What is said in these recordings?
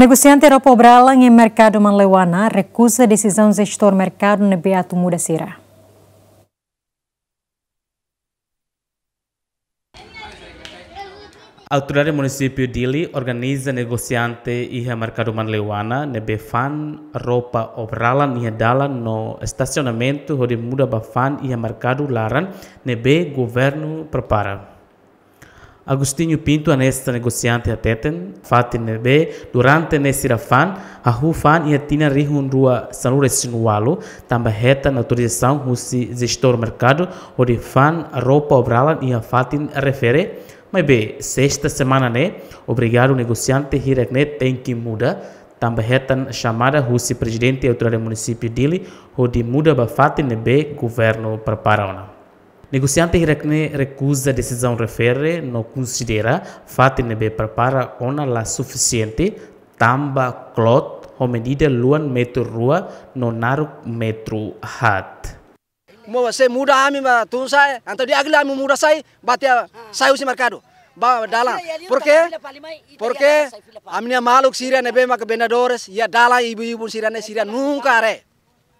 Negociante Europa Bralang em mercado Manleuana recusa decisão gestor mercado na Beato Muda Sira. A autoridade município Dili organiza negociante iha mercado Manleuana nebe fan roupa obralan iha dalan no estacionamento onde muda bafan iha mercado laran nebe governo prepara. Agostinho Pinto anesta negociante ateten fatin be durante nesse fan a rufan e atina rihun rua sanura sinualo tamba reta na autorização rusi gestor mercado onde fan roupa obralan e a fatin refere. Mas be sexta semana né? Obrigado negociante hirakne tem que muda. Tamba retan chamada rusi presidente autoridade município dili onde muda ba fatin be governo preparaona. Negociante Hirekne recusa decisão refere, não considera fate nebe prepara ona la suficiente, tamba clot, o medida luan metro rua, no naru metro hat. Mo se muda ami ma tun sai anto di agla ami muda sai batia sai usi mercado. Ba dala. Porque porque amnia maluk siria nebe mak benadores ya dala ibu-ibu siria ne siria nunca re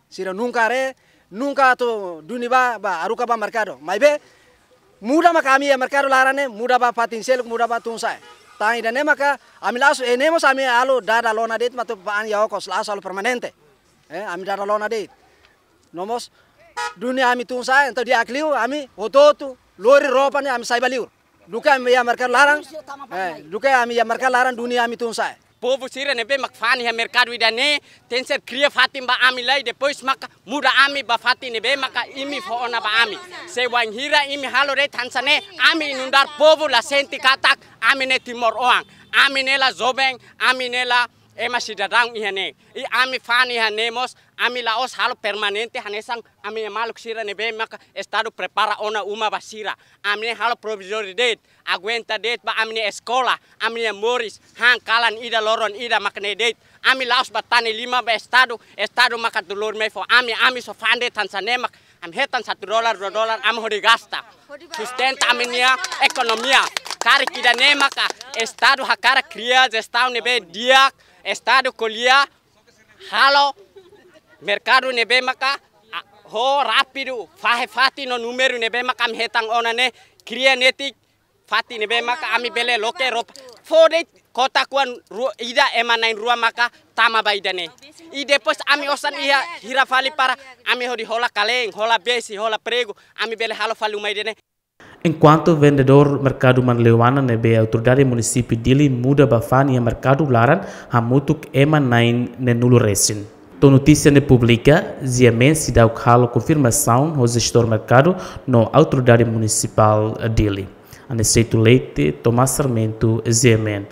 siria nunca re nunca to duni ba ba aruka ba mercado. Mai be muda mak ami ya mercado larane muda ba patin sel muda ba tun sai tangi dan maka ami lasu enemos ami alo dada lona det matu pa an ya okos lasu alo permanente. Eh ami dada lona det nomos dunia ami tung saya entah dia akliu ami ototu lori ropa ni ami sai baliur duka ami ya merkar larang eh duka ami ya merkar larang dunia ami tung saya povo sira nebe makfani ha mercado idane tenser cria fatim ba ami lai depois maka muda ami ba fati nebe maka imi fo ona ba ami. Se wan hira imi halo re tansane ami inundar povo la senti katak ami ne timor oang ami ne la zobeng ami ne la ema cidadão ihane i ami fani hanemos ami laos halo permanente hanesang ami maluk sira nebe maka estado prepara ona uma basira ami halo provisori det aguenta det ba ami escola ami moris hang kalan ida loron ida makne det ami laos batani lima ba estado estado maka dulur me fo ami ami so fande tansanemak am hetan satu dolar dua dolar am hodi gasta. Sustenta aminia ekonomia kari kida nemaka estado hakara kria estado nebe diak estado kuliah halo mercado nebe maka ho rapido fahe fati no numero nebe maka am hetang onane kria netik fati nebe maka ami bele loke rop. Fode kota kuan ida emanain rua maka tama baidane i depos ami osan iya hira fali para ami hodi hola kaleng hola besi hola prego ami bele halo fali umaidene Enquanto vendedor mercado Manleuana nebe autoridade município dele muda bafan e mercado laran hamutuk ema nain ne nulo resin. To notícia ne publica, ziamen se dá o calo confirmação ao gestor mercado no autoridade municipal dele. Aniceto Leite, Tomás Sarmento, Ziamen.